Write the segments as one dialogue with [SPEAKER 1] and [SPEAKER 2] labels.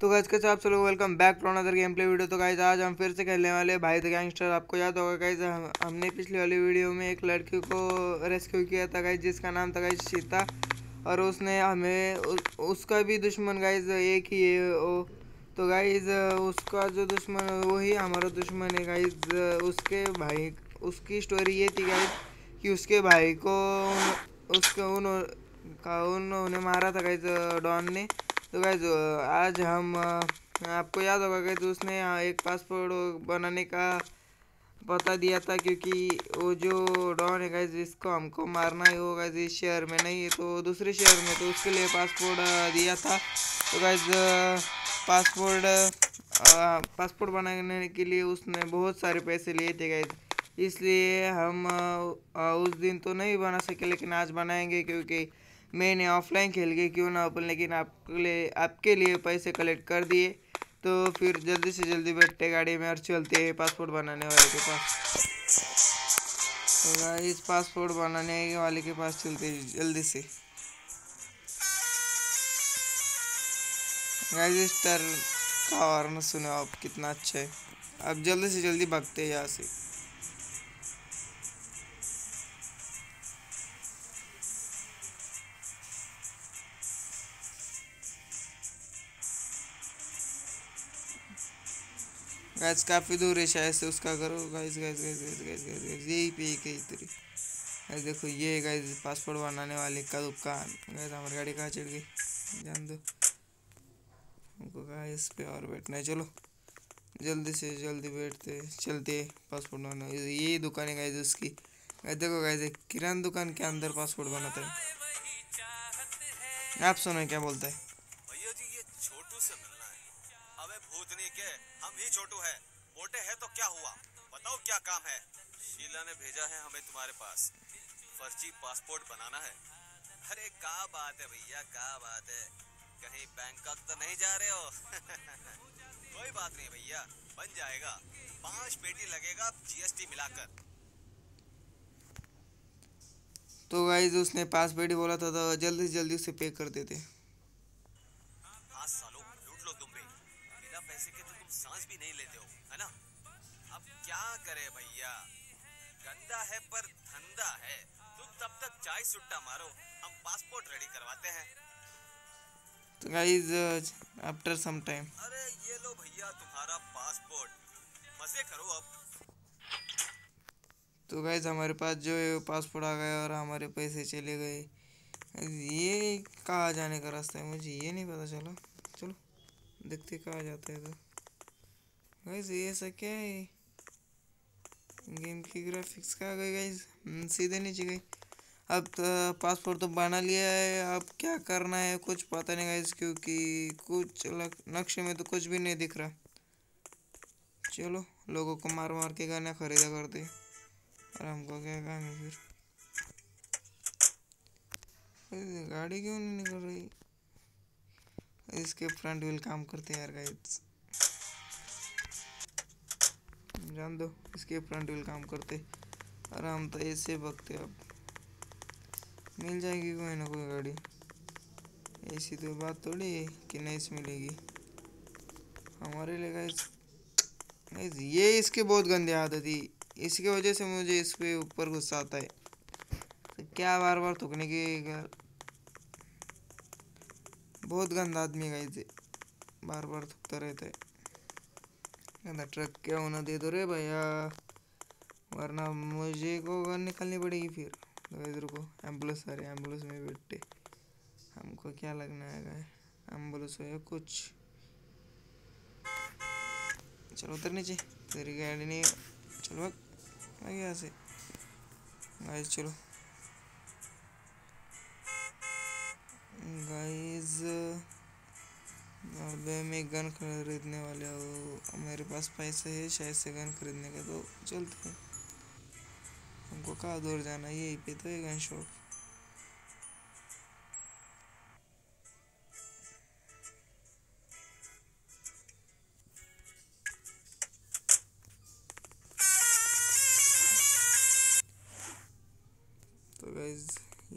[SPEAKER 1] तो गाइज़ कैसे आप लोग? Welcome back to another gameplay video तो गाइज़ आज हम फिर से खेलने वाले भाई द गैंगस्टर आपको याद होगा गाइज़ हम, हमने पिछली वाली वीडियो में एक लड़की को रेस्क्यू किया था गाइज़ जिसका नाम था गाइज़ सीता और उसने हमें उ, उसका भी दुश्मन गाइज़ एक ही है वो। तो गाइज़ उसका जो दुश्मन है वही हमारा दुश्मन है गाइज़ उसके भाई उसकी स्टोरी ये थी गाइज़ कि उसके भाई को उसके उन उन्होंने मारा था गाइज़ डॉन ने। तो गाइज़ आज हम आपको याद होगा कि तो उसने एक पासपोर्ट बनाने का पता दिया था क्योंकि वो जो डॉन है गाइज़ इसको हमको मारना ही होगा इस शहर में नहीं है तो दूसरे शहर में तो उसके लिए पासपोर्ट दिया था। तो गाइज़ पासपोर्ट पासपोर्ट बनाने के लिए उसने बहुत सारे पैसे लिए थे गाइज़ इसलिए हम उस दिन तो नहीं बना सके, लेकिन आज बनाएँगे क्योंकि मैंने ऑफलाइन खेल के क्यों ना ओपन लेकिन आपके लिए आपके लिए पैसे कलेक्ट कर दिए। तो फिर जल्दी से जल्दी बैठते गाड़ी में और चलते हैं पासपोर्ट बनाने वाले के पास। तो इस पासपोर्ट बनाने वाले के पास चलते जल्दी से। रजिस्टर का सुनो आप कितना अच्छा है। अब जल्दी से जल्दी भागते हैं यहाँ से। गैस काफ़ी दूर है शायद से उसका करो guys guys guys guys guys guys guys यही पे कहीं तरी। गाइस देखो ये गाइस पासपोर्ट बनाने वाले का दुकान। गाइस हमारी गाड़ी कहाँ चढ़ गई? जान दो। हमको गाइस पे और बैठना है? चलो, जल्दी से जल्दी बैठते चलते पासपोर्ट बनाना। ये दुकान है गाइस उसकी। गाइस देखो गाइस किराना दुकान के अंदर पासपोर्ट बनाता है। आप सुनो, क्या बोलता है?
[SPEAKER 2] बनाना है। अरे क्या बात है भैया क्या बात है। कहीं बैंकॉक तो नहीं जा रहे हो? कोई बात नहीं भैया बन जाएगा। पाँच पेटी लगेगा जीएसटी मिलाकर।
[SPEAKER 1] तो गाइज़ उसने पास पेटी बोला था तो जल्दी से जल्दी उसे पे कर देते।
[SPEAKER 2] पैसे के तो तुम सांस भी नहीं लेते हो है ना? अब क्या करे भैया? गंदा है पर धंधा है। तुम तब तक चाय सुट्टा मारो। हम पासपोर्ट रेडी करवाते हैं।
[SPEAKER 1] तो गाइस आफ्टर सम टाइम
[SPEAKER 2] अरे ये लो भैया तुम्हारा पासपोर्ट मज़े करो अब।
[SPEAKER 1] तो गाइस हमारे पास जो पासपोर्ट आ गया और हमारे पैसे चले गए। ये कहाँ जाने का रास्ता है? मुझे ये नहीं पता चला। चलो देखते कहा जाते है तो। गाइस ये ऐसा क्या है? गेम की ग्राफिक्स कहाँ गई गाइस? हम्म, सीधे नीचे गई। अब तो पासपोर्ट तो बना लिया है। अब क्या करना है? कुछ पता नहीं गाइस क्योंकि कुछ नक्शे में तो कुछ भी नहीं दिख रहा। चलो लोगों को मार मार के गाना खरीदा करते और हमको क्या काम है फिर गाड़ी क्यों नहीं निकल रही? इसके फ्रंट व्हील काम करते यार गाइस। जान दो, इसके फ्रंट व्हील काम करते। आराम तो ऐसे भगते अब मिल जाएगी कोई ना कोई गाड़ी। ऐसी तो बात थोड़ी है कि नहीं मिलेगी। हमारे लिए गाइस ये इसके बहुत गंदी आदत थी। इसकी वजह से मुझे इस पे ऊपर गुस्सा आता है। तो क्या बार बार थुकने की बहुत गंदा आदमी का इसे बार बार थकता रहता है। गंदा ट्रक क्या होना दे दो रे भैया। वरना मुझे को गन निकालनी पड़ेगी फिर। तो इधर को एंबुलेंस आ रही एंबुलेंस में बैठे। हमको क्या लगना है? एंबुलेंस हो या कुछ? चलो उतर नीचे। तेरी गाड़ी नहीं चलो आ गया से। गाइस चलो। गाइस अबे मैं गन खरीदने वाले हूँ मेरे पास पैसे है शायद से गन खरीदने का तो चलते हैं। हमको कहाँ दूर जाना है, यही पे तो है गन शॉप। तो गाइज़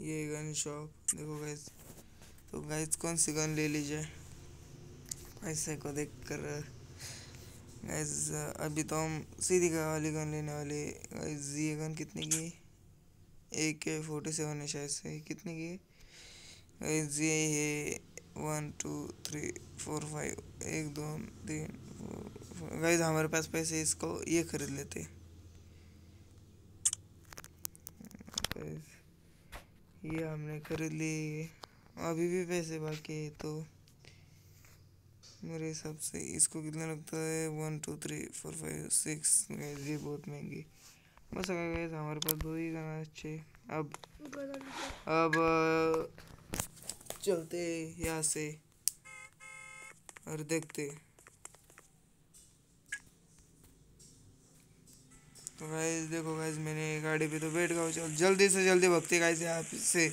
[SPEAKER 1] ये गन शॉप, देखो गाइज़ तो गाइस कौन सी गन ले लीजिए? ऐसे को देख कर गाइस अभी तो हम सीधी का वाली गन लेने वाले गाइस ये गन कितने की ए के फोर्टी सेवन है शायद से। कितने की गाइस ये है one two three four five एक, दो, तीन गाइस हमारे पास पैसे इसको ये खरीद लेते ये हमने खरीद ली अभी भी पैसे बाकी है तो मेरे हिसाब से इसको कितना लगता है? One two three four five six guys ये बहुत महँगी। बस अगर गैस हमारे पास दो ही गाना अच्छे अब अब, चलते यहाँ से और देखते तो गाइस देखो गाइस मैंने गाड़ी पे तो बैठ गया चल, जल्दी से, जल्दी भगते गाइस यहाँ से।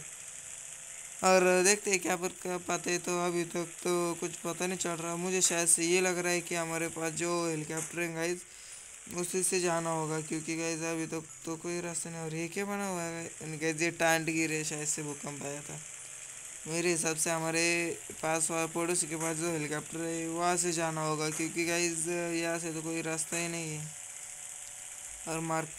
[SPEAKER 1] और देखते हैं क्या पर कर पाते तो अभी तक तो कुछ पता नहीं चल रहा। मुझे शायद से ये लग रहा है कि हमारे पास जो हेलीकॉप्टर है गाइज़ उसी से जाना होगा। क्योंकि गाइज़ अभी तक तो कोई रास्ता नहीं और ये क्या बना हुआ है? गाइस ये टांड गिरे शायद से भूकंप आया था। मेरे हिसाब से हमारे पास पड़ोसी के पास जो हेलीकॉप्टर है, वहाँ से जाना होगा। क्योंकि गाइज़ यहाँ से तो कोई रास्ता ही नहीं है। और मार्क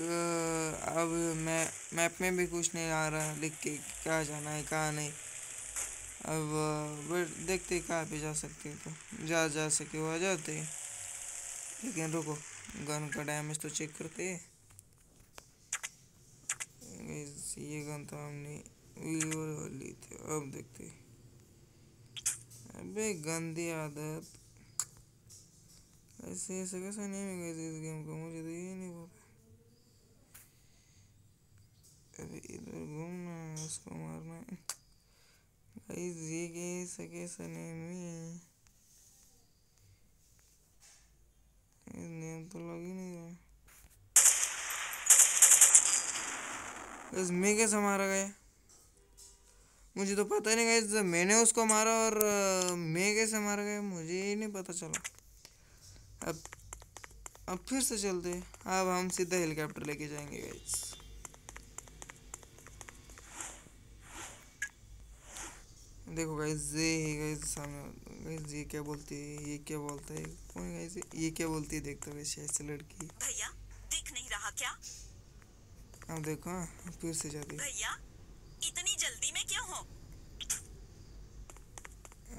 [SPEAKER 1] अब मैं, मैप में भी कुछ नहीं आ रहा, लिख के कहाँ जाना है, कहाँ नहीं। अब बट देखते कहाँ पे जा सकते तो। जा जा सके वो आ जाते लेकिन रुको, गन का डैमेज तो चेक करते ये गन तो हमने ली थी, अब देखते अबे गंदी आदत। ऐसे ऐसे कैसे नहीं है इस गेम को? मुझे तो ये नहीं पता अरे इधर घूमना है उसको मारना है गाइस नहीं है नेम तो लग ही नहीं रहा बस मैं कैसे मारा गया मुझे तो पता नहीं गया मैंने उसको मारा और मैं कैसे मारा गया मुझे ही नहीं पता चला अब अब फिर से चलते अब हम सीधा हेलीकॉप्टर लेके जाएँगे गाइस देखो गाइस ये है सामने ये क्या बोलती है ये क्या बोलता है? कौन गाइस ये क्या बोलती है? देखते गाइस ऐसे लड़की।
[SPEAKER 3] भैया दिख नहीं रहा क्या?
[SPEAKER 1] अब देखो हाँ फिर से जाती।
[SPEAKER 3] भैया इतनी जल्दी में क्यों हो?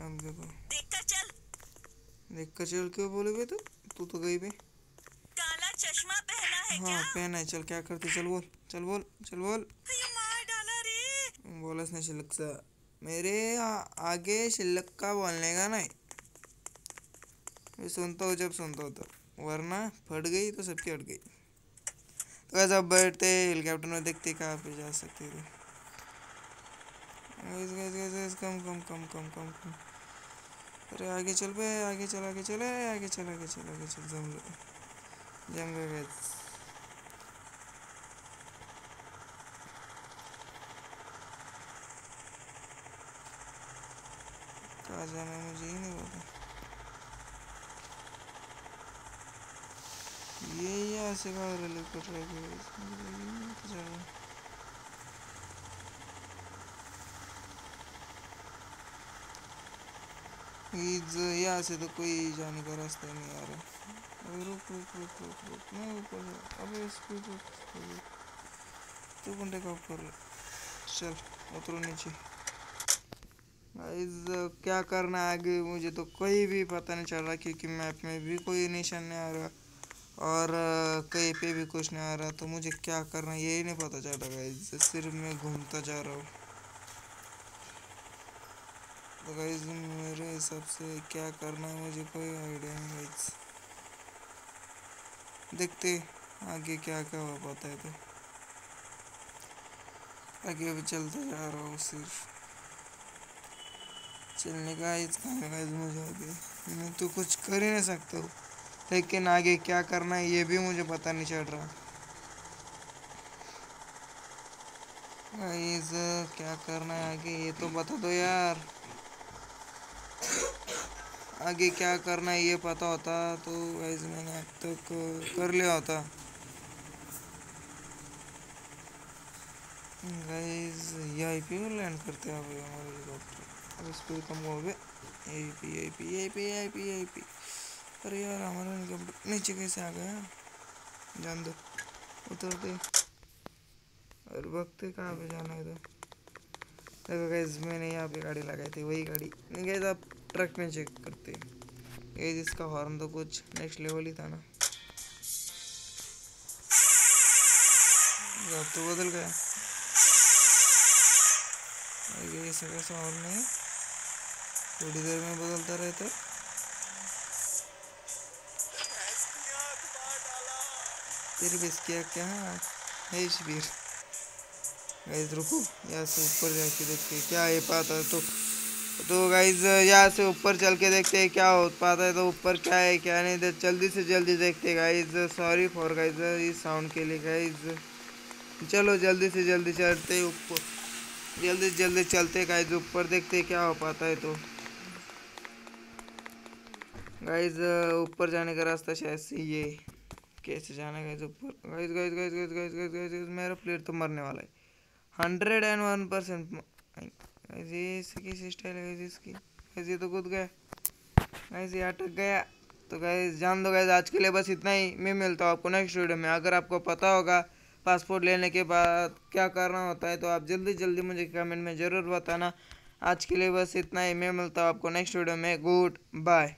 [SPEAKER 1] अब देखो।
[SPEAKER 3] देखकर चल।
[SPEAKER 1] देख कर चल क्यों बोले बे तू? तू तो गई बे
[SPEAKER 3] काला चश्मा पहना है
[SPEAKER 1] हाँ
[SPEAKER 3] क्या?
[SPEAKER 1] पहना है चल क्या करते चल बोल चल बोल चल बोल।
[SPEAKER 3] मार डाला रे।
[SPEAKER 1] बोला इसने शिल्लक सा। मेरे आगे शिल्लक का बोलने का नहीं। सुनता हूँ, जब सुनता हूँ तब। वरना फट गई तो सबकी हट गई। तो कैसे अब बैठते हेलीकॉप्टर में देखते कहाँ पे जा सकते थे। कम कम कम कम कम कम। अरे आगे चल पे आगे चल, आगे चले, आगे चल आगे चल आगे चल जम जम गए जाना है मुझे ही नहीं पता ये यहाँ से कहाँ रेलवे को कर इज़ यहाँ से तो कोई जाने का रास्ता नहीं आ रहा। अबे रुक रुक रुक रुक रुक, मैं ऊपर अबे इसको रुक रुक तू कौन टेक ऑफ़ कर ले चल, उतरो नीचे। गाइस क्या करना है आगे? मुझे तो कोई भी पता नहीं चल रहा क्योंकि मैप में भी कोई निशान नहीं आ रहा और, कहीं पे भी कुछ नहीं आ रहा। तो मुझे क्या करना है यही नहीं पता चल रहा गाइस सिर्फ़ मैं घूमता जा रहा हूँ। तो गाइस मेरे हिसाब से क्या करना है मुझे कोई आइडिया नहीं गाइस देखते आगे क्या क्या हो पाता है तो। आगे अभी चलते जा रहा हूँ सिर्फ़। चलने का इस गाइस मुझे आगे मैं तो कुछ कर ही नहीं सकता हूँ। लेकिन आगे क्या करना है, ये भी मुझे पता नहीं चल रहा। गाइस क्या करना है आगे, ये तो बता दो यार। आगे क्या करना है, ये पता होता तो गाइस मैंने अब तक कर लिया होता। गाइस यहीं पे लैंड करते हैं अभी हमारे हेलीकॉप्टर स्पीड कम हो गए यही पी यही पी यही पी यही पी यही पी अरे यार हमारा हेलीकॉप्टर नीचे कैसे आ गया जान दो उतर दे और वक्त कहाँ पे जाना है तो देखो गैस मैंने यहाँ पे गाड़ी लगाई थी वही गाड़ी नहीं गैस आप ट्रक में चेक करते गैस इसका हॉर्न तो कुछ नेक्स्ट लेवल ही था ना तो बदल गया ये ऐसा कैसा हॉर्न है थोड़ी देर में बदलता रहता है। तेरी बेस किया क्या है? शबीर गाइज़ रुको, यहाँ से ऊपर जाके देखते हैं क्या है पाता है। तो तो गाइज़ यहाँ से ऊपर चल के देखते हैं क्या हो पाता है। तो ऊपर क्या है, क्या नहीं तो जल्दी से जल्दी देखते हैं गाइज़ सॉरी फॉर गाइज़ इस साउंड के लिए गाइज़ चलो, जल्दी से जल्दी चलते ऊपर। जल्दी जल्दी चलते गाइज़ ऊपर देखते क्या हो पाता है तो। गाइज़ ऊपर जाने का रास्ता शायद से ये कैसे जाना गाइज़ ऊपर। Guys guys guys guys guys guys guys मेरा प्लेयर तो मरने वाला है। हंड्रेड एंड वन परसेंट इसकी स्टाइल है इसकी? गाइज़ ये तो कूद गया। गाइज़ ये अटक गया। तो गाइज़ जान दो गाइज़ आज के लिए बस इतना ही। मैं मिलता हूँ आपको नेक्स्ट वीडियो में। अगर आपको पता होगा पासपोर्ट लेने के बाद क्या करना होता है तो आप जल्दी जल्दी मुझे कमेंट में ज़रूर बताना। आज के लिए बस इतना ही। मैं मिलता हूँ आपको नेक्स्ट वीडियो में। Good bye